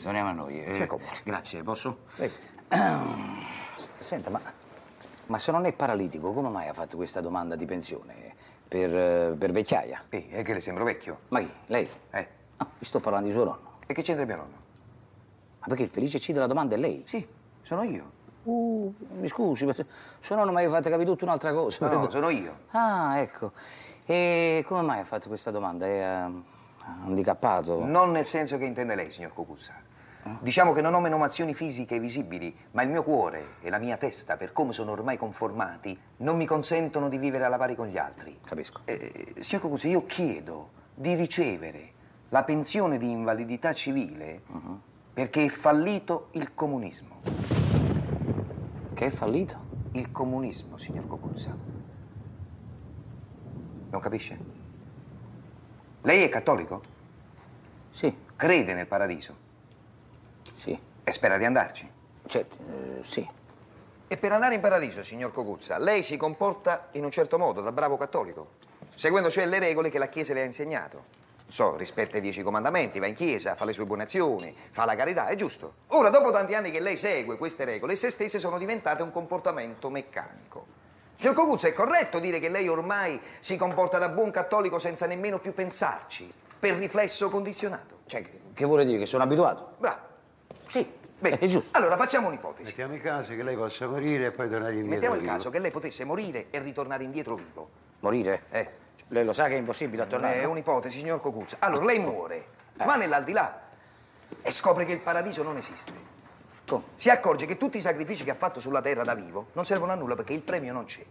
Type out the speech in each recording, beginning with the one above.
Torniamo a noi. Eh. Grazie, posso? Prego. Senta, ma, ma se non è paralitico, come mai ha fatto questa domanda di pensione? Per, eh, per vecchiaia? Ehi, è che le sembro vecchio? Ma chi? Lei? Eh. No, vi sto parlando di suo nonno. E che c'entra mio nonno? Ma perché Felice C della domanda è lei? Sì, sono io. Uh, mi scusi, ma se- suo nonno mi aveva fatto capire tutta un'altra cosa. No, no, sono io. Ah, ecco. E come mai ha fatto questa domanda? È eh, handicappato? Non nel senso che intende lei, signor Cocuzza. Diciamo che non ho menomazioni fisiche visibili, ma il mio cuore e la mia testa, per come sono ormai conformati, non mi consentono di vivere alla pari con gli altri. Capisco. Eh, signor Cocuzza, io chiedo di ricevere la pensione di invalidità civile perché è fallito il comunismo. Che è fallito? Il comunismo, signor Cocuzza. Non capisce? Lei è cattolico? Sì, Crede nel paradiso. E spera di andarci. Certo, eh, sì. E per andare in paradiso, signor Cocuzza, lei si comporta in un certo modo, da bravo cattolico, seguendo cioè le regole che la Chiesa le ha insegnato. So, rispetta i dieci comandamenti, va in chiesa, fa le sue buone azioni, fa la carità, è giusto. Ora, dopo tanti anni che lei segue queste regole, se stesse sono diventate un comportamento meccanico. Signor Cocuzza, è corretto dire che lei ormai si comporta da buon cattolico senza nemmeno più pensarci, per riflesso condizionato. Cioè, che- che vuole dire? Che sono abituato? Bravo. Sì, Bene, è giusto. Allora, facciamo un'ipotesi. Mettiamo il caso che lei possa morire e poi tornare indietro. Mettiamo il vivo. caso che lei potesse morire e ritornare indietro vivo. Morire? Eh. Lei lo sa che è impossibile a tornare? È un'ipotesi, signor Cocuzza. Allora, lei muore, va nell'aldilà e scopre che il paradiso non esiste. Come? Si accorge che tutti i sacrifici che ha fatto sulla terra da vivo non servono a nulla perché il premio non c'è.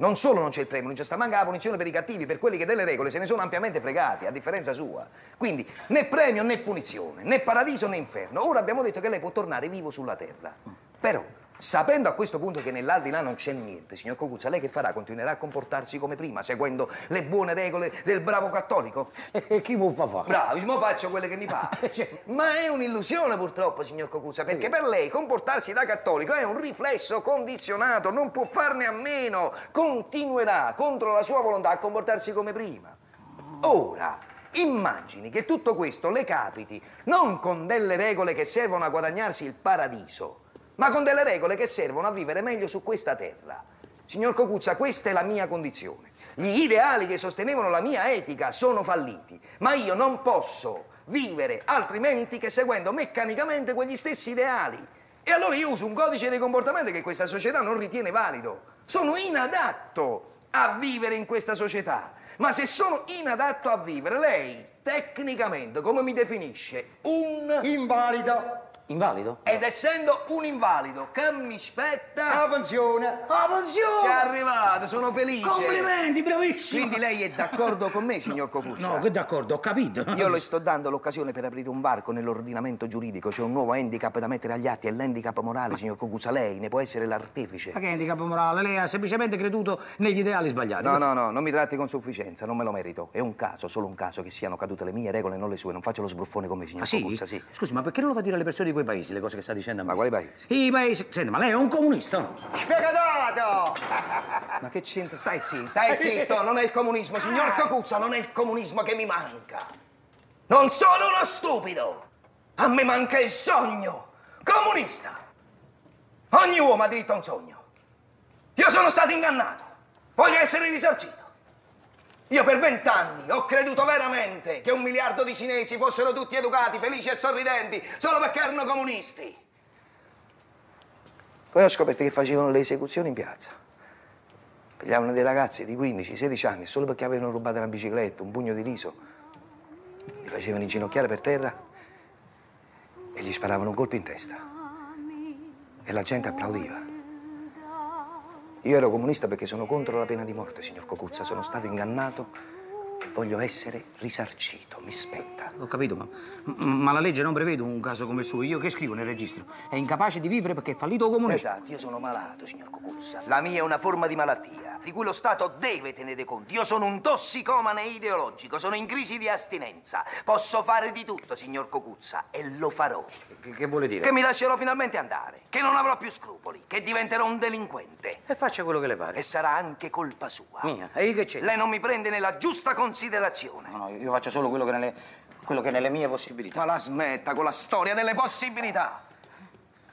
Non solo non c'è il premio, non c'è sta manca la punizione per i cattivi, per quelli che delle regole se ne sono ampiamente fregati, a differenza sua. Quindi né premio né punizione, né paradiso né inferno. Ora abbiamo detto che lei può tornare vivo sulla terra. Però, sapendo a questo punto che nell'aldilà non c'è niente, signor Cocuzza, lei che farà? Continuerà a comportarsi come prima, seguendo le buone regole del bravo cattolico? E chi mi fa fare? Bravo, mo faccio quelle che mi fa. Certo. Ma è un'illusione purtroppo, signor Cocuzza, perché per lei comportarsi da cattolico è un riflesso condizionato, non può farne a meno. Continuerà contro la sua volontà a comportarsi come prima. Ora, immagini che tutto questo le capiti non con delle regole che servono a guadagnarsi il paradiso, ma con delle regole che servono a vivere meglio su questa terra. Signor Cocuzza, questa è la mia condizione. Gli ideali che sostenevano la mia etica sono falliti, ma io non posso vivere altrimenti che seguendo meccanicamente quegli stessi ideali. E allora io uso un codice dei comportamenti che questa società non ritiene valido. Sono inadatto a vivere in questa società. Ma se sono inadatto a vivere, lei tecnicamente come mi definisce? Un Invalido. Invalido? ed essendo un invalido, che mi spetta? La pensione. Ah, pensione! Ci è arrivato, sono felice. Complimenti, bravissimo! Quindi lei è d'accordo con me, signor Cocuzza? No, che d'accordo, ho capito. Io le sto dando l'occasione per aprire un varco nell'ordinamento giuridico. C'è un nuovo handicap da mettere agli atti, è l'handicap morale, signor Cocuzza. Lei ne può essere l'artefice. Ma che handicap morale? Lei ha semplicemente creduto negli ideali sbagliati. No, no, no, non mi tratti con sufficienza, non me lo merito. È un caso, solo un caso, che siano cadute le mie regole e non le sue. Non faccio lo sbruffone con me, signor Ah, sì? Sì. Scusi, ma perché non lo fa dire alle persone di quei paesi le cose che sta dicendo a me? Ma quali paesi? I paesi... Senta, ma lei è un comunista, no? Spiegatato. Ma che c'entra? Stai zitto, stai zitto, non è il comunismo, signor Cocuzza, non è il comunismo che mi manca. Non sono uno stupido! A me manca il sogno! Comunista! Ogni uomo ha diritto a un sogno. Io sono stato ingannato. Voglio essere risarcito. Io per vent'anni ho creduto veramente che un miliardo di cinesi fossero tutti educati, felici e sorridenti solo perché erano comunisti. Poi ho scoperto che facevano le esecuzioni in piazza. Pigliavano dei ragazzi di 15-16 anni solo perché avevano rubato una bicicletta, un pugno di riso. Li facevano inginocchiare per terra e gli sparavano un colpo in testa. E la gente applaudiva. Io ero comunista perché sono contro la pena di morte, signor Cocuzza. Sono stato ingannato voglio essere risarcito. Mi spetta. Ho capito, ma, ma la legge non prevede un caso come il suo. Io che scrivo nel registro? È incapace di vivere perché è fallito comunista. Esatto, io sono malato, signor Cocuzza. La mia è una forma di malattia di cui lo Stato deve tenere conto. Io sono un tossicomane ideologico, sono in crisi di astinenza. Posso fare di tutto, signor Cocuzza, e lo farò. Che, che vuole dire? Che mi lascerò finalmente andare, che non avrò più scrupoli, che diventerò un delinquente. E faccia quello che le pare. E sarà anche colpa sua. Mia, e io che c'è? Lei non mi prende nella giusta considerazione. No, no, io faccio solo quello che nelle quello che è nelle mie possibilità. Ma la smetta con la storia delle possibilità.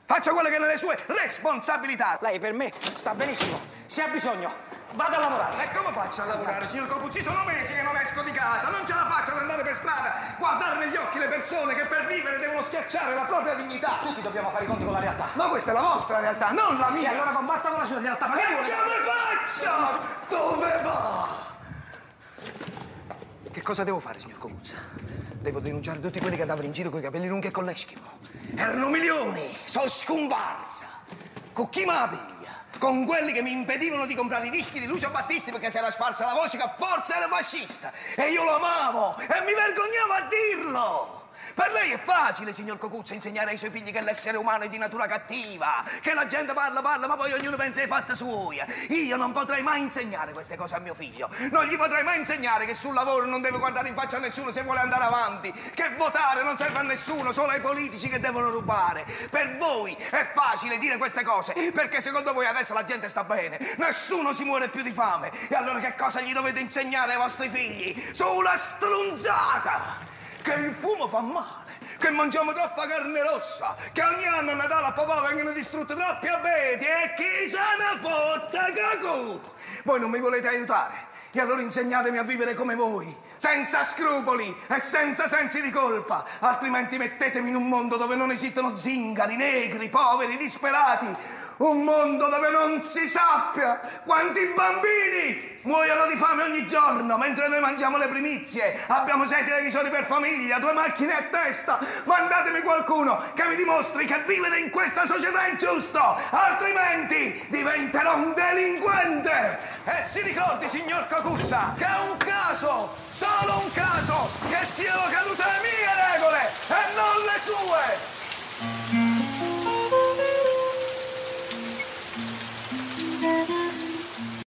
Faccia quello che è nelle sue responsabilità. Lei per me sta benissimo. Se ha bisogno, vada a lavorare. E come faccio a lavorare, signor Copuzzi? Sono mesi che non esco di casa, non ce la faccio ad andare per strada, guardare negli occhi le persone che per vivere devono schiacciare la propria dignità. Tutti dobbiamo fare i conti con la realtà. Ma questa è la vostra realtà, non la E mia. allora combatta con la sua realtà. Ma che E vuole? come faccio? Dove va? Che cosa devo fare, signor Comuzza? Devo denunciare tutti quelli che andavano in giro con i capelli lunghi e con l'eschimo. Erano milioni, sono scomparsa. Con chi me la piglia? Con quelli che mi impedivano di comprare i dischi di Lucio Battisti perché si era sparsa la voce che forza era fascista. E io lo amavo e mi vergognavo a dirlo. Per lei è facile, signor Cocuzza, insegnare ai suoi figli che l'essere umano è di natura cattiva, che la gente parla, parla, ma poi ognuno pensa ai fatti suoi. Io non potrei mai insegnare queste cose a mio figlio. Non gli potrei mai insegnare che sul lavoro non deve guardare in faccia a nessuno se vuole andare avanti, che votare non serve a nessuno, solo ai politici che devono rubare. Per voi è facile dire queste cose, perché secondo voi adesso la gente sta bene, nessuno si muore più di fame. E allora che cosa gli dovete insegnare ai vostri figli? Sulla strunzata! Che il fumo fa male, che mangiamo troppa carne rossa, che ogni anno a Natale a papà vengono distrutti troppi abeti e chi se ne fotte cacù. Voi non mi volete aiutare e allora insegnatemi a vivere come voi, senza scrupoli e senza sensi di colpa, altrimenti mettetemi in un mondo dove non esistono zingari, negri, poveri, disperati. Un mondo dove non si sappia quanti bambini muoiono di fame ogni giorno mentre noi mangiamo le primizie. Abbiamo sei televisori per famiglia, due macchine a testa. Mandatemi qualcuno che mi dimostri che vivere in questa società è giusto, altrimenti diventerò un delinquente. E si ricordi, signor Cocuzza, che è un caso, solo un caso, che siano cadute le mie regole e non le sue.